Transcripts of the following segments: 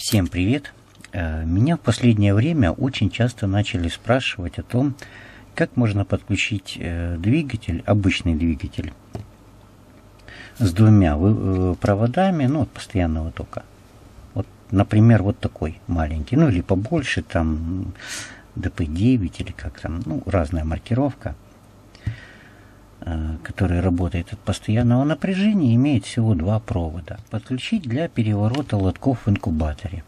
Всем привет! Э, меня в последнее время очень часто начали спрашивать о том, как можно подключить э, двигатель, обычный двигатель, с двумя э, проводами, ну, от постоянного тока. Вот, например, вот такой маленький, ну или побольше, там DP9 или как там, ну, разная маркировка, который работает от постоянного напряжения, имеет всего два провода. Подключить для переворота лотков в инкубаторе.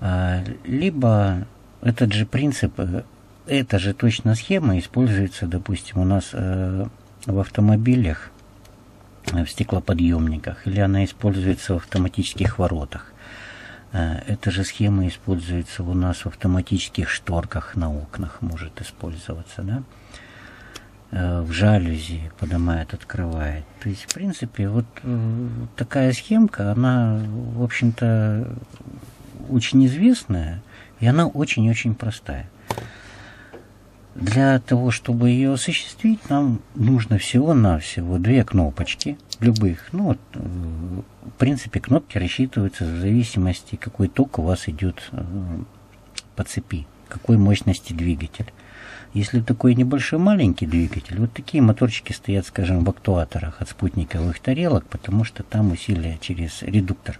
А, либо этот же принцип, э, эта же точно схема используется, допустим, у нас э, в автомобилях, э, в стеклоподъемниках, или она используется в автоматических воротах. Эта же схема используется у нас в автоматических шторках на окнах, может использоваться, да? В жалюзи поднимает, открывает. То есть, в принципе, вот такая схемка, она, в общем-то, очень известная, и она очень-очень простая. Для того, чтобы ее осуществить, нам нужно всего-навсего две кнопочки, любых. Ну, вот, э, в принципе, кнопки рассчитываются в зависимости, какой ток у вас идет э, по цепи, какой мощности двигатель. Если такой небольшой маленький двигатель, вот такие моторчики стоят, скажем, в актуаторах от спутниковых тарелок, потому что там усилия через редуктор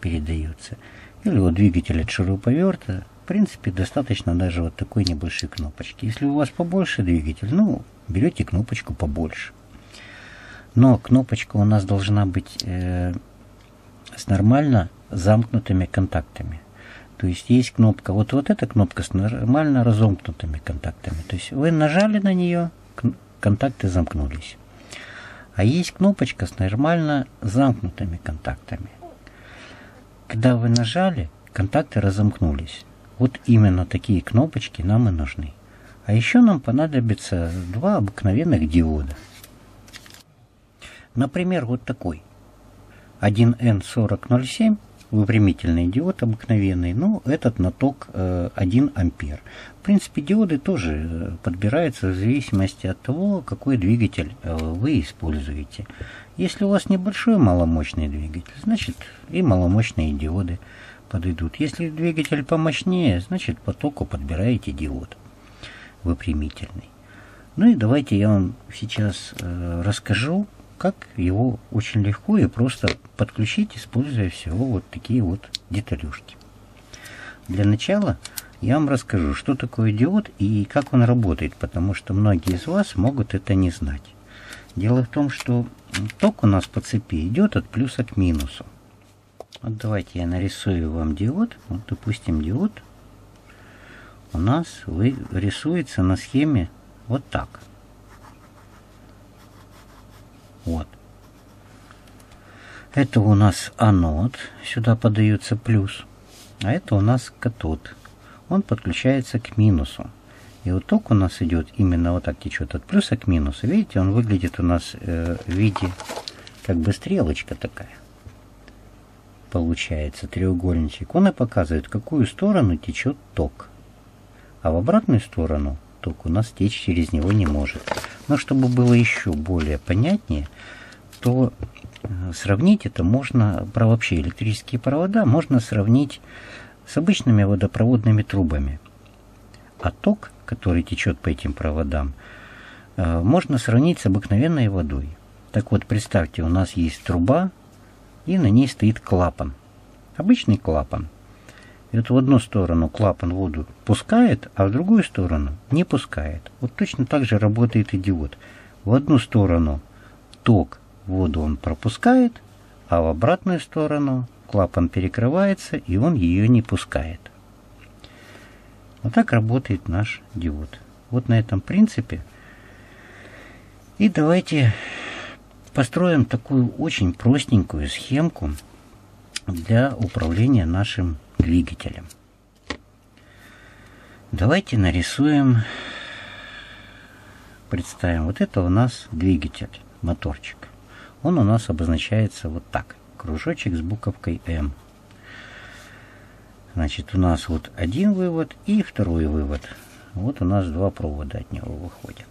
передаются или вот двигатель от шуруповерта, в принципе, достаточно даже вот такой небольшой кнопочки. Если у вас побольше двигатель, ну, берете кнопочку побольше. Но кнопочка у нас должна быть э, с нормально замкнутыми контактами. То есть есть кнопка, вот, вот эта кнопка с нормально разомкнутыми контактами. То есть вы нажали на нее, контакты замкнулись. А есть кнопочка с нормально замкнутыми контактами. Когда вы нажали, контакты разомкнулись. Вот именно такие кнопочки нам и нужны. А еще нам понадобится два обыкновенных диода. Например, вот такой. 1N4007, выпрямительный диод обыкновенный, но этот на ток 1 ампер. В принципе, диоды тоже э, подбираются в зависимости от того, какой двигатель э, вы используете. Если у вас небольшой маломощный двигатель, значит и маломощные диоды подойдут. Если двигатель помощнее, значит по току подбираете диод выпрямительный. Ну и давайте я вам сейчас э, расскажу, как его очень легко и просто подключить, используя всего вот такие вот деталюшки. Для начала я вам расскажу, что такое диод и как он работает, потому что многие из вас могут это не знать. Дело в том, что ток у нас по цепи идет от плюса к минусу. Вот давайте я нарисую вам диод. Вот, допустим, диод у нас рисуется на схеме вот так. Вот. Это у нас анод, сюда подается плюс, а это у нас катод. Он подключается к минусу. И вот ток у нас идет именно вот так течет от плюса к минусу. Видите, он выглядит у нас э, в виде как бы стрелочка такая. Получается треугольничек. Он и показывает, в какую сторону течет ток. А в обратную сторону ток у нас течь через него не может. Но чтобы было еще более понятнее, то э, сравнить это можно, про вообще электрические провода, можно сравнить с обычными водопроводными трубами. А ток который течет по этим проводам, э, можно сравнить с обыкновенной водой. Так вот, представьте, у нас есть труба, и на ней стоит клапан. Обычный клапан. Вот в одну сторону клапан воду пускает, а в другую сторону не пускает. Вот точно так же работает и диод. В одну сторону ток воду он пропускает, а в обратную сторону клапан перекрывается, и он ее не пускает. Вот так работает наш диод. Вот на этом принципе. И давайте построим такую очень простенькую схемку для управления нашим двигателем. Давайте нарисуем, представим, вот это у нас двигатель, моторчик. Он у нас обозначается вот так, кружочек с буковкой М. Значит, у нас вот один вывод и второй вывод. Вот у нас два провода от него выходят.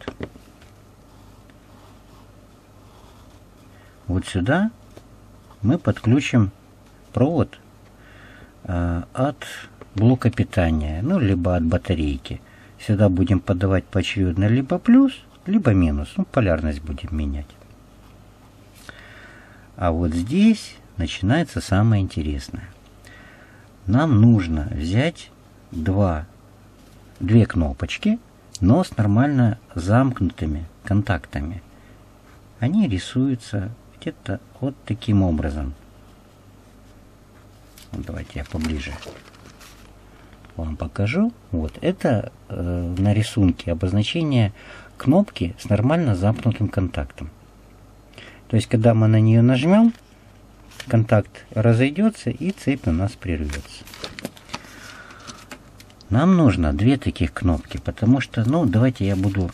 Вот сюда мы подключим провод от блока питания, ну, либо от батарейки. Сюда будем подавать поочередно либо плюс, либо минус. Ну, полярность будем менять. А вот здесь начинается самое интересное. Нам нужно взять два, две кнопочки, но с нормально замкнутыми контактами. Они рисуются где-то вот таким образом. Давайте я поближе вам покажу. Вот это э, на рисунке обозначение кнопки с нормально замкнутым контактом. То есть, когда мы на нее нажмем, контакт разойдется и цепь у нас прервется. Нам нужно две таких кнопки, потому что, ну, давайте я буду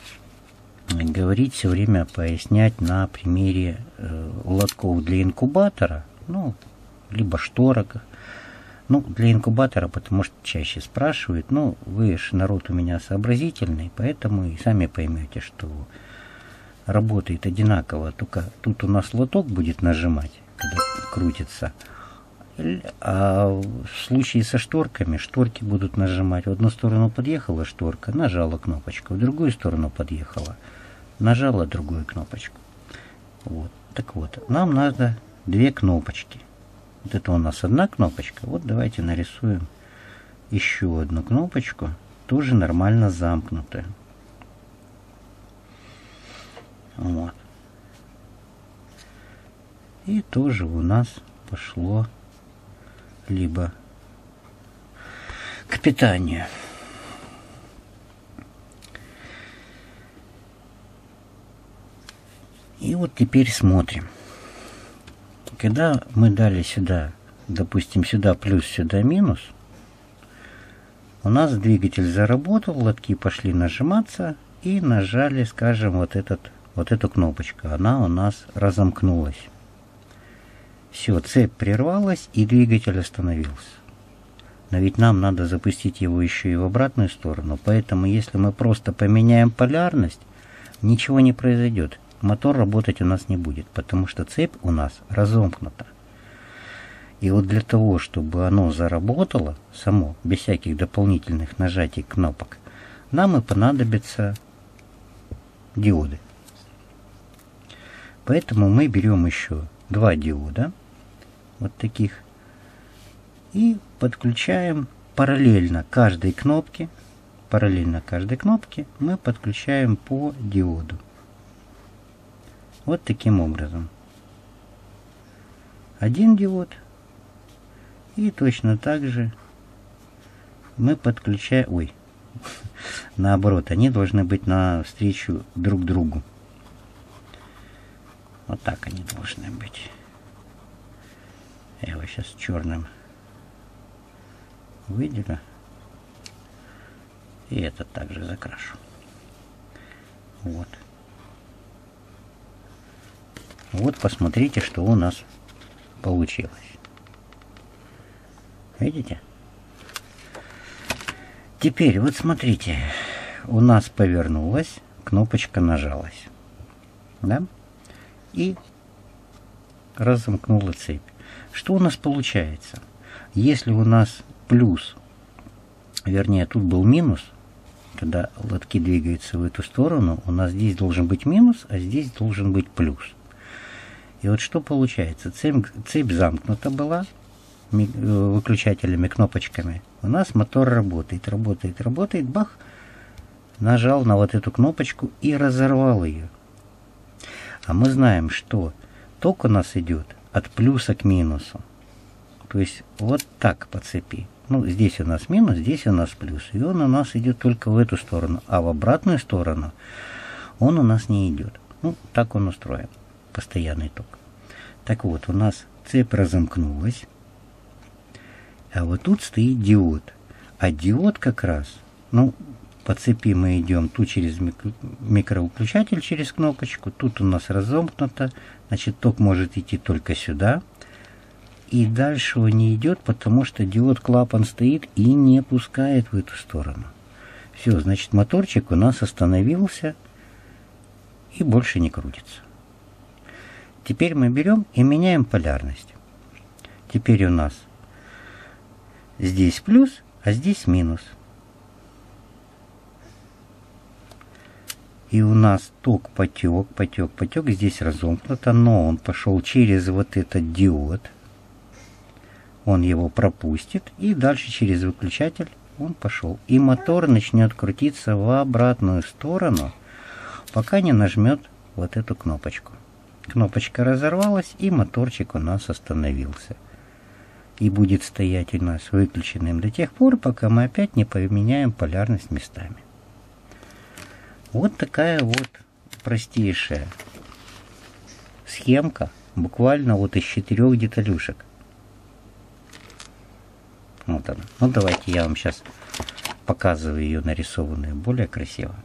говорить все время, пояснять на примере э, лотков для инкубатора, ну, либо шторок, ну, для инкубатора, потому что чаще спрашивают, ну, вы же народ у меня сообразительный, поэтому и сами поймете, что работает одинаково, только тут у нас лоток будет нажимать, когда крутится, а в случае со шторками, шторки будут нажимать. В одну сторону подъехала шторка, нажала кнопочку, в другую сторону подъехала, нажала другую кнопочку. Вот. Так вот, нам надо две кнопочки – вот это у нас одна кнопочка. Вот давайте нарисуем еще одну кнопочку, тоже нормально замкнутая. Вот. И тоже у нас пошло либо к питанию. И вот теперь смотрим. Когда мы дали сюда, допустим, сюда плюс, сюда минус, у нас двигатель заработал, лотки пошли нажиматься и нажали, скажем, вот, этот, вот эту кнопочку. Она у нас разомкнулась. Все, цепь прервалась и двигатель остановился. Но ведь нам надо запустить его еще и в обратную сторону. Поэтому если мы просто поменяем полярность, ничего не произойдет мотор работать у нас не будет, потому что цепь у нас разомкнута. И вот для того, чтобы оно заработало само, без всяких дополнительных нажатий кнопок, нам и понадобятся диоды. Поэтому мы берем еще два диода, вот таких, и подключаем параллельно каждой кнопке, параллельно каждой кнопке мы подключаем по диоду. Вот таким образом. Один диод. И точно так же мы подключаем... Ой, наоборот, они должны быть навстречу друг другу. Вот так они должны быть. Я его сейчас черным выделю. И этот также закрашу. Вот. Вот посмотрите, что у нас получилось. Видите? Теперь вот смотрите, у нас повернулась, кнопочка нажалась. Да? И разомкнула цепь. Что у нас получается? Если у нас плюс, вернее, тут был минус, когда лотки двигаются в эту сторону, у нас здесь должен быть минус, а здесь должен быть плюс. И вот что получается? Цепь, цепь замкнута была выключателями, кнопочками. У нас мотор работает, работает, работает. Бах! Нажал на вот эту кнопочку и разорвал ее. А мы знаем, что ток у нас идет от плюса к минусу. То есть вот так по цепи. Ну, здесь у нас минус, здесь у нас плюс. И он у нас идет только в эту сторону. А в обратную сторону он у нас не идет. Ну, так он устроен постоянный ток. Так вот, у нас цепь разомкнулась, а вот тут стоит диод. А диод как раз, ну, по цепи мы идем тут через микровыключатель, через кнопочку, тут у нас разомкнуто, значит ток может идти только сюда. И дальше он не идет, потому что диод клапан стоит и не пускает в эту сторону. Все, значит моторчик у нас остановился и больше не крутится. Теперь мы берем и меняем полярность. Теперь у нас здесь плюс, а здесь минус. И у нас ток потек, потек, потек, здесь разомкнуто, но он пошел через вот этот диод. Он его пропустит, и дальше через выключатель он пошел. И мотор начнет крутиться в обратную сторону, пока не нажмет вот эту кнопочку. Кнопочка разорвалась, и моторчик у нас остановился. И будет стоять у нас выключенным до тех пор, пока мы опять не поменяем полярность местами. Вот такая вот простейшая схемка, буквально вот из четырех деталюшек. Вот она. Ну давайте я вам сейчас показываю ее нарисованную более красиво.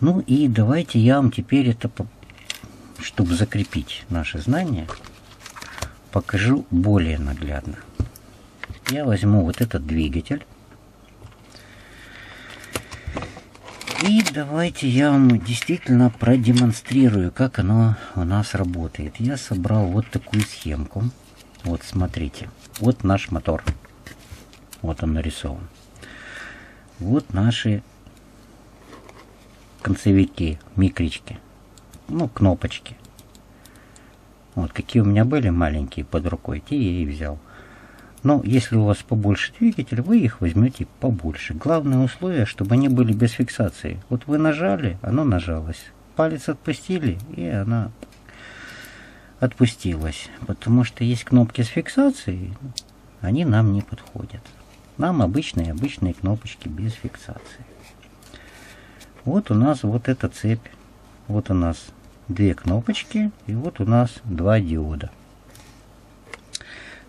Ну и давайте я вам теперь это, чтобы закрепить наши знания, покажу более наглядно. Я возьму вот этот двигатель. И давайте я вам действительно продемонстрирую, как оно у нас работает. Я собрал вот такую схемку. Вот смотрите. Вот наш мотор. Вот он нарисован. Вот наши концевики, микрички, ну, кнопочки. Вот какие у меня были маленькие под рукой, те я и взял. Но если у вас побольше двигатель, вы их возьмете побольше. Главное условие, чтобы они были без фиксации. Вот вы нажали, оно нажалось. Палец отпустили, и она отпустилась. Потому что есть кнопки с фиксацией, они нам не подходят. Нам обычные, обычные кнопочки без фиксации. Вот у нас вот эта цепь. Вот у нас две кнопочки и вот у нас два диода.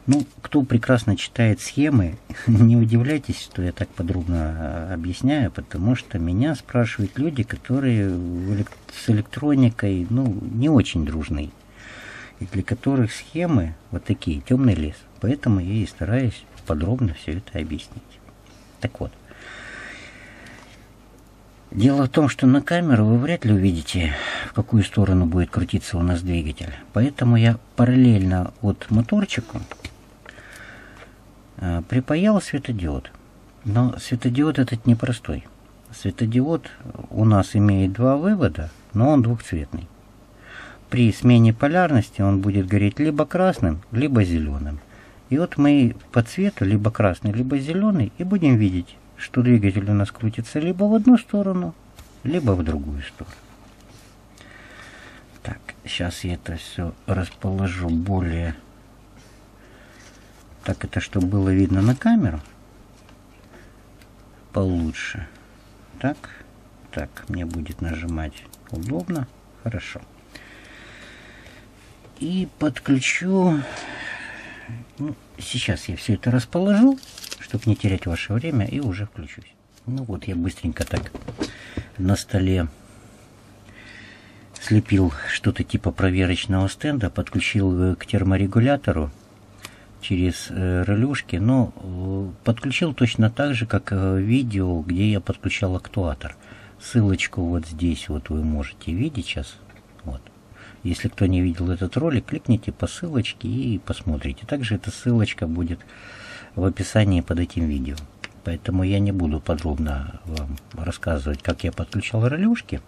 Ну, кто прекрасно читает схемы, не удивляйтесь, что я так подробно а, объясняю, потому что меня спрашивают люди, которые с электроникой, ну, не очень дружны, и для которых схемы вот такие, темный лес. Поэтому я и стараюсь подробно все это объяснить. Так вот, Дело в том, что на камеру вы вряд ли увидите, в какую сторону будет крутиться у нас двигатель. Поэтому я параллельно от моторчику э, припаял светодиод. Но светодиод этот непростой. Светодиод у нас имеет два вывода, но он двухцветный. При смене полярности он будет гореть либо красным, либо зеленым. И вот мы по цвету либо красный, либо зеленый и будем видеть, что двигатель у нас крутится либо в одну сторону, либо в другую сторону. Так, сейчас я это все расположу более... Так, это чтобы было видно на камеру. Получше. Так, так, мне будет нажимать удобно. Хорошо. И подключу... Ну, сейчас я все это расположу чтобы не терять ваше время, и уже включусь. Ну вот, я быстренько так на столе слепил что-то типа проверочного стенда, подключил к терморегулятору через э, релюшки, но э, подключил точно так же, как видео, где я подключал актуатор. Ссылочку вот здесь вот вы можете видеть сейчас. Вот. Если кто не видел этот ролик, кликните по ссылочке и посмотрите. Также эта ссылочка будет в описании под этим видео. Поэтому я не буду подробно вам рассказывать, как я подключал релюшки.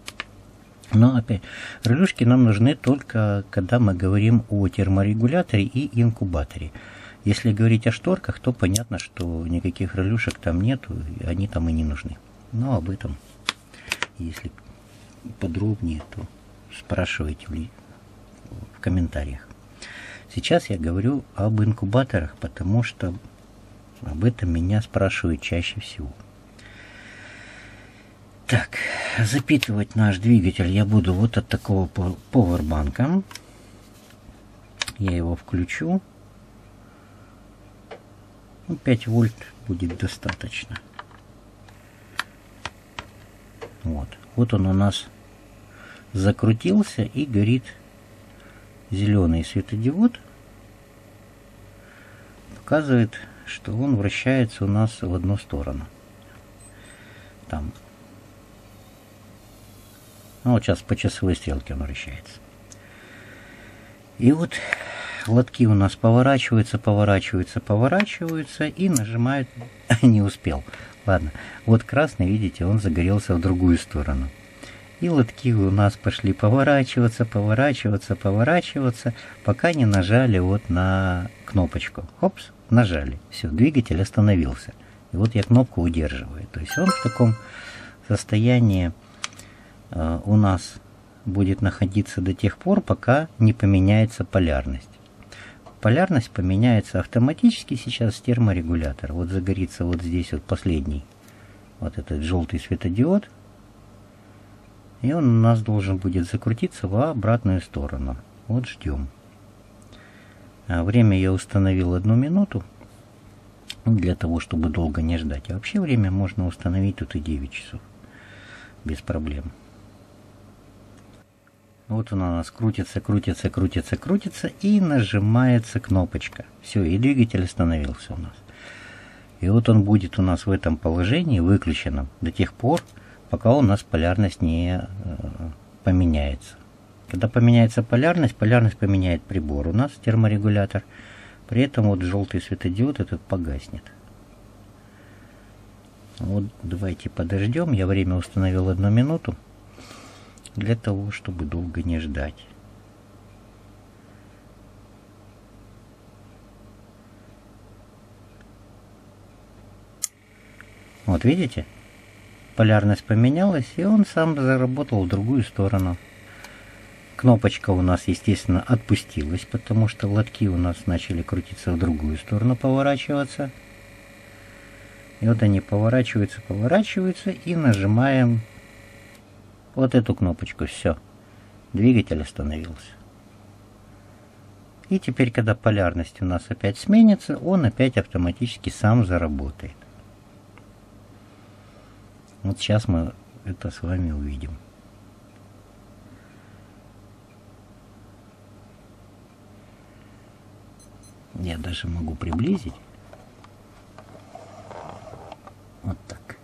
Но опять, релюшки нам нужны только, когда мы говорим о терморегуляторе и инкубаторе. Если говорить о шторках, то понятно, что никаких релюшек там нету, они там и не нужны. Но об этом, если подробнее, то спрашивайте в комментариях. Сейчас я говорю об инкубаторах, потому что об этом меня спрашивают чаще всего. Так, запитывать наш двигатель я буду вот от такого повербанка. Я его включу. 5 ну, вольт будет достаточно. Вот. Вот он у нас закрутился и горит зеленый светодиод. Показывает что он вращается у нас в одну сторону. Там. Ну, вот сейчас по часовой стрелке он вращается. И вот лотки у нас поворачиваются, поворачиваются, поворачиваются и нажимают, не успел. Ладно, вот красный, видите, он загорелся в другую сторону. И лотки у нас пошли поворачиваться, поворачиваться, поворачиваться, пока не нажали вот на кнопочку. Хопс, нажали. Все, двигатель остановился. И вот я кнопку удерживаю. То есть он в таком состоянии э, у нас будет находиться до тех пор, пока не поменяется полярность. Полярность поменяется автоматически сейчас с терморегулятора. Вот загорится вот здесь вот последний, вот этот желтый светодиод. И он у нас должен будет закрутиться в обратную сторону. Вот ждем. А время я установил одну минуту. Ну, для того, чтобы долго не ждать. А вообще время можно установить тут и 9 часов. Без проблем. Вот она у нас крутится, крутится, крутится, крутится и нажимается кнопочка. Все, и двигатель остановился у нас. И вот он будет у нас в этом положении выключенным до тех пор, пока у нас полярность не э, поменяется. Когда поменяется полярность, полярность поменяет прибор у нас, терморегулятор. При этом вот желтый светодиод этот погаснет. Вот давайте подождем. Я время установил одну минуту для того, чтобы долго не ждать. Вот видите? Полярность поменялась, и он сам заработал в другую сторону. Кнопочка у нас, естественно, отпустилась, потому что лотки у нас начали крутиться в другую сторону, поворачиваться. И вот они поворачиваются, поворачиваются, и нажимаем вот эту кнопочку, все. Двигатель остановился. И теперь, когда полярность у нас опять сменится, он опять автоматически сам заработает. Вот сейчас мы это с вами увидим. Я даже могу приблизить. Вот так.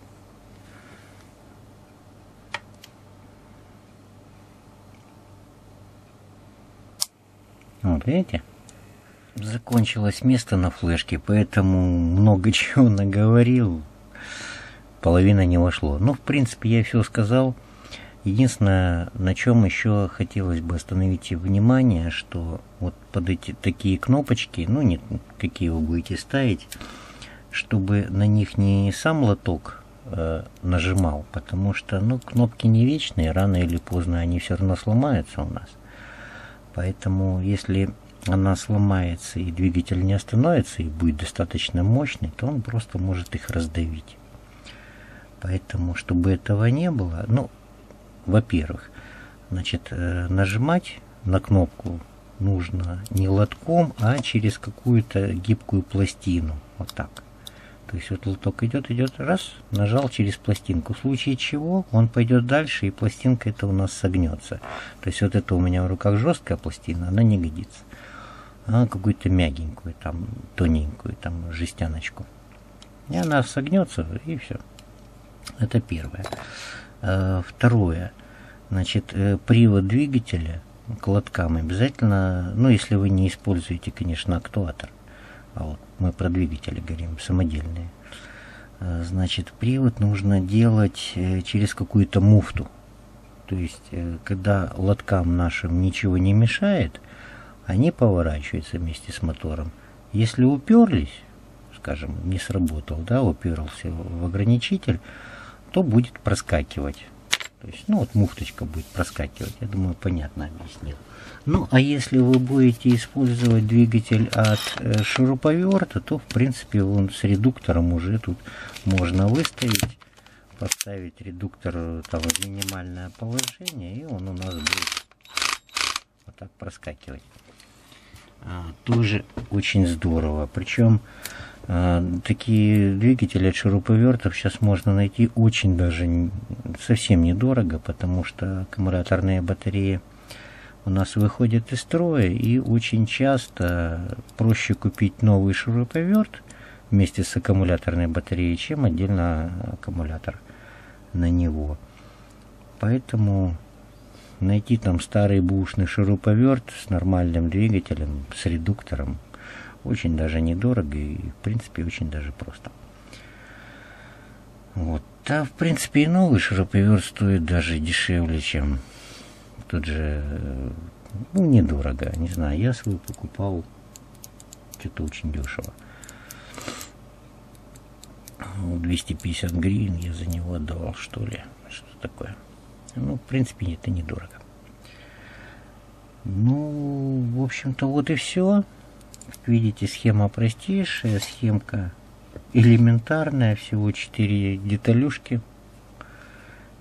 Вот видите? Закончилось место на флешке, поэтому много чего наговорил. Половина не вошло. Ну, в принципе, я все сказал. Единственное, на чем еще хотелось бы остановить внимание, что вот под эти такие кнопочки, ну, нет, какие вы будете ставить, чтобы на них не сам лоток э, нажимал, потому что, ну, кнопки не вечные, рано или поздно они все равно сломаются у нас. Поэтому, если она сломается и двигатель не остановится и будет достаточно мощный, то он просто может их раздавить. Поэтому, чтобы этого не было, ну, во-первых, значит, э, нажимать на кнопку нужно не лотком, а через какую-то гибкую пластину. Вот так. То есть вот лоток идет, идет, раз, нажал через пластинку. В случае чего он пойдет дальше, и пластинка это у нас согнется. То есть вот это у меня в руках жесткая пластина, она не годится. А какую-то мягенькую, там, тоненькую, там, жестяночку. И она согнется, и все. Это первое. А, второе. Значит, э, привод двигателя к лоткам обязательно, ну, если вы не используете, конечно, актуатор, а вот мы про двигатели говорим, самодельные. Э, значит, привод нужно делать э, через какую-то муфту. То есть, э, когда лоткам нашим ничего не мешает, они поворачиваются вместе с мотором. Если уперлись, скажем, не сработал, да, уперлся в ограничитель, то будет проскакивать. То есть, ну вот муфточка будет проскакивать. Я думаю, понятно объяснил. Ну, а если вы будете использовать двигатель от э, шуруповерта, то, в принципе, он с редуктором уже тут можно выставить, поставить редуктор там в минимальное положение, и он у нас будет вот так проскакивать. А, тоже очень здорово. Причем такие двигатели от шуруповертов сейчас можно найти очень даже совсем недорого, потому что аккумуляторные батареи у нас выходит из строя, и очень часто проще купить новый шуруповерт вместе с аккумуляторной батареей, чем отдельно аккумулятор на него. Поэтому найти там старый бушный шуруповерт с нормальным двигателем, с редуктором, очень даже недорого и, в принципе, очень даже просто. Вот. А, в принципе, и новый шуруповерт стоит даже дешевле, чем тут же, ну, недорого, не знаю, я свой покупал что-то очень дешево. 250 гривен я за него отдавал, что ли, что такое. Ну, в принципе, это недорого. Ну, в общем-то, вот и все. Видите, схема простейшая, схемка элементарная, всего 4 деталюшки.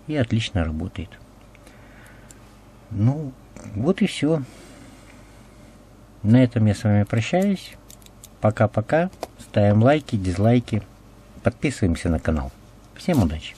И отлично работает. Ну, вот и все. На этом я с вами прощаюсь. Пока-пока. Ставим лайки, дизлайки. Подписываемся на канал. Всем удачи!